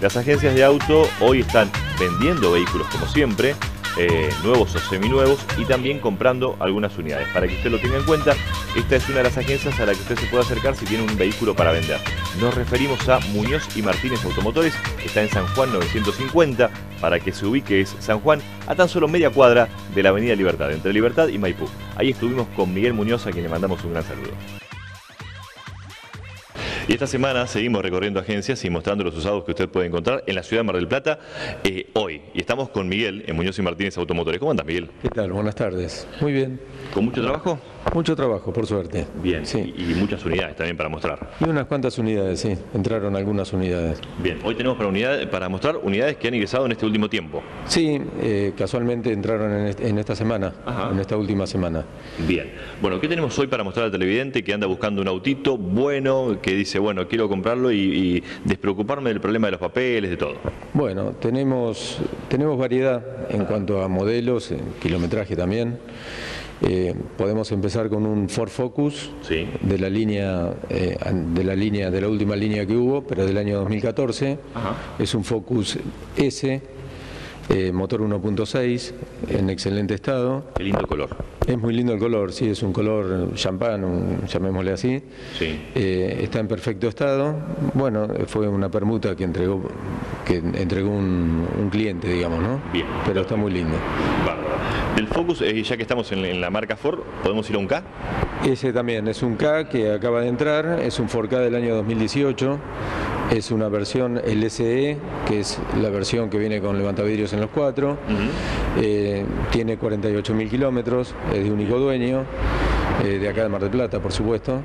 Las agencias de auto hoy están vendiendo vehículos como siempre, eh, nuevos o seminuevos y también comprando algunas unidades. Para que usted lo tenga en cuenta, esta es una de las agencias a la que usted se puede acercar si tiene un vehículo para vender. Nos referimos a Muñoz y Martínez Automotores, está en San Juan 950, para que se ubique es San Juan, a tan solo media cuadra de la Avenida Libertad, entre Libertad y Maipú. Ahí estuvimos con Miguel Muñoz, a quien le mandamos un gran saludo. Y esta semana seguimos recorriendo agencias y mostrando los usados que usted puede encontrar en la ciudad de Mar del Plata eh, hoy. Y estamos con Miguel en Muñoz y Martínez Automotores. ¿Cómo andas, Miguel? ¿Qué tal? Buenas tardes. Muy bien. ¿Con mucho trabajo? Mucho trabajo, por suerte. Bien, sí. y, muchas unidades también para mostrar. Y unas cuantas unidades, sí. Entraron algunas unidades. Bien, hoy tenemos para, mostrar unidades que han ingresado en este último tiempo. Sí, eh, casualmente entraron en, esta semana, en esta última semana. Bien. Bueno, ¿qué tenemos hoy para mostrar al televidente que anda buscando un autito bueno, que dice, bueno, quiero comprarlo y, y despreocuparme del problema de los papeles, de todo? Bueno, tenemos, tenemos variedad en cuanto a modelos, kilometraje también. Eh, podemos empezar con un Ford Focus de la línea eh, de la línea de la última línea que hubo, pero del año 2014. Es un Focus S, eh, motor 1.6, en excelente estado. Qué lindo color. Es muy lindo el color, sí, es un color champán, llamémosle así. está en perfecto estado. Bueno, fue una permuta que entregó que entregó un, cliente, digamos, ¿no? Bien. Pero está muy lindo. Del Focus, eh, ya que estamos en, la marca Ford, ¿podemos ir a un K? Ese también es un K que acaba de entrar, es un Ford K del año 2018, es una versión LSE, que es la versión que viene con levantavidrios en los cuatro, eh, tiene 48.000 kilómetros, es de único dueño, eh, de acá de Mar del Plata, por supuesto,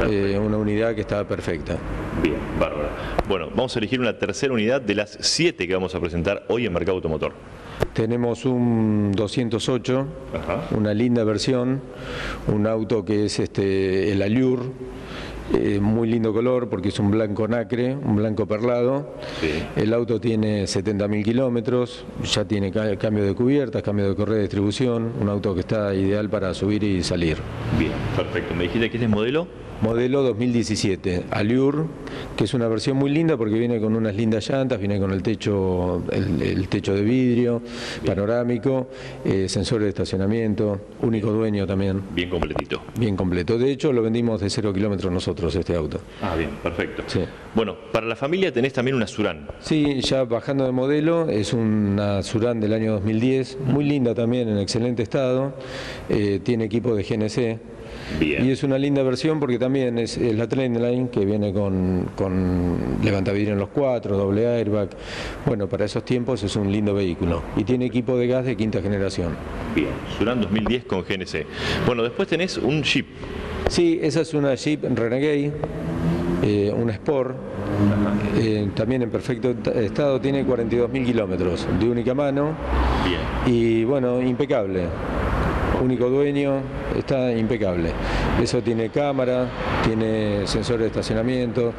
una unidad que está perfecta. Bien, bárbara. Bueno, vamos a elegir una tercera unidad de las siete que vamos a presentar hoy en Mercado Automotor. Tenemos un 208, una linda versión, un auto que es este, el Allure, eh, muy lindo color porque es un blanco nacre, un blanco perlado. El auto tiene 70.000 kilómetros, ya tiene cambio de cubiertas, cambio de correa de distribución, un auto que está ideal para subir y salir. Bien, perfecto. ¿Me dijiste que es el modelo? Modelo 2017, Allure, que es una versión muy linda porque viene con unas lindas llantas, viene con el techo, el, techo de vidrio, panorámico, eh, sensores de estacionamiento, único dueño también. Bien completito. Bien completo. De hecho, lo vendimos de cero kilómetros nosotros, este auto. Ah, bien, perfecto. Bueno, para la familia tenés también una Surán. Sí, ya bajando de modelo, es una Surán del año 2010, muy linda también, en excelente estado, eh, tiene equipo de GNC, y es una linda versión porque también es, la Trendline que viene con, con levantavidrio en los cuatro, doble airbag. Bueno, para esos tiempos es un lindo vehículo y tiene equipo de gas de quinta generación. Bien, Suran 2010 con GNC. Bueno, después tenés un Jeep. Sí, esa es una Jeep Renegade, eh, un Sport. Eh, también en perfecto estado, tiene 42.000 kilómetros de única mano. Bien. Y bueno, impecable único dueño, está impecable. Eso tiene cámara, tiene sensor de estacionamiento,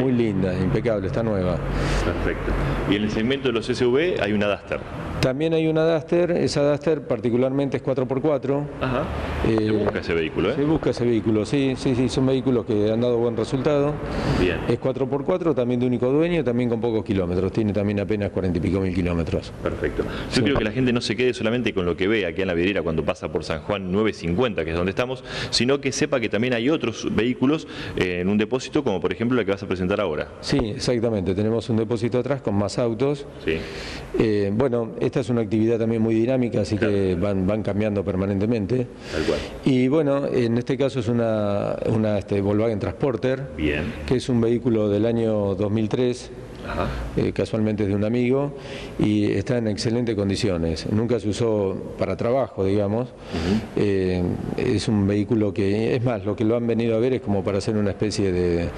muy linda, impecable, está nueva. Perfecto. Y en el segmento de los SUV hay una Duster. También hay una Duster, esa Duster particularmente es 4x4. Ajá. se eh, busca ese vehículo, ¿eh? Se busca ese vehículo, sí, sí, sí, son vehículos que han dado buen resultado. Bien. Es 4x4, también de único dueño, también con pocos kilómetros, tiene también apenas 40 y pico mil kilómetros. Perfecto. Yo quiero que la gente no se quede solamente con lo que ve aquí en la vidriera cuando pasa por San Juan 950, que es donde estamos, sino que sepa que también hay otros vehículos eh, en un depósito, como por ejemplo la que vas a presentar ahora. Sí, exactamente, tenemos un depósito atrás con más autos. Sí. Eh, bueno, esta es una actividad también muy dinámica, así que van, van cambiando permanentemente. Tal cual. Y bueno, en este caso es una, una este, Volkswagen Transporter, Bien. que es un vehículo del año 2003 eh, casualmente es de un amigo, y está en excelentes condiciones. Nunca se usó para trabajo, digamos. Eh, es un vehículo que, es más, lo que lo han venido a ver es como para hacer una especie de,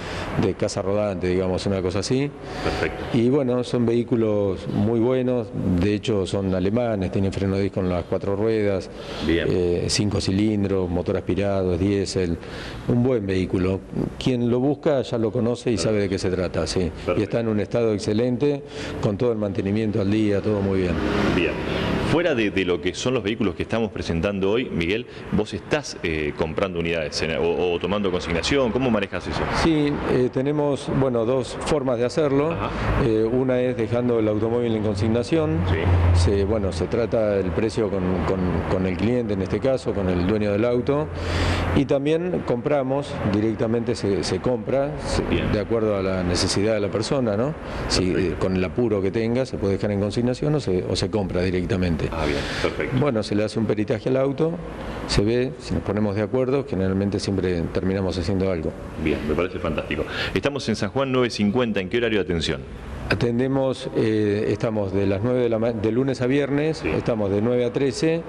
casa rodante, digamos, una cosa así. Perfecto. Y bueno, son vehículos muy buenos, de hecho son alemanes, tienen freno de disco en las cuatro ruedas, eh, cinco cilindros, motor aspirado, es diésel, un buen vehículo. Quien lo busca ya lo conoce y sabe de qué se trata, sí. Y está en un estado excelente, con todo el mantenimiento al día, todo muy bien. Bien. Fuera de, lo que son los vehículos que estamos presentando hoy, Miguel, vos estás eh, comprando unidades o, tomando consignación, ¿cómo manejas eso? Sí, eh, tenemos bueno dos formas de hacerlo. Eh, una es dejando el automóvil en consignación. Se, bueno, se trata el precio con, el cliente en este caso, con el dueño del auto. Y también compramos, directamente se, compra, de acuerdo a la necesidad de la persona, ¿no? Si, con el apuro que tenga, se puede dejar en consignación o se, o se compra directamente. Ah, bien, perfecto. Bueno, se le hace un peritaje al auto, se ve, si nos ponemos de acuerdo, generalmente siempre terminamos haciendo algo. Bien, me parece fantástico. Estamos en San Juan 950, ¿en qué horario de atención? Atendemos, eh, estamos de las 9 de, la de lunes a viernes, estamos de 9 a 13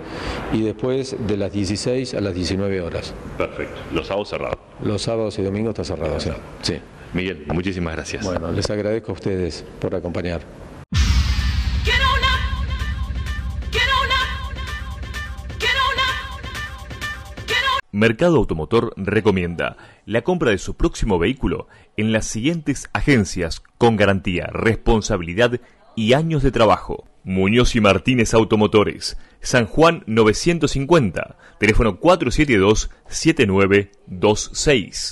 y después de las 16 a las 19 horas. Perfecto. ¿Los sábados cerrados? Los sábados y domingos está cerrado, sí. sí. Miguel, muchísimas gracias. Bueno, les agradezco a ustedes por acompañar. Mercado Automotor recomienda la compra de su próximo vehículo en las siguientes agencias con garantía, responsabilidad y años de trabajo. Muñoz y Martínez Automotores, San Juan 950, teléfono 472 7926.